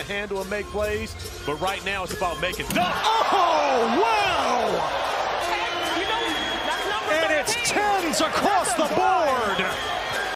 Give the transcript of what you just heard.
handle and make plays, but right now it's about making. Oh!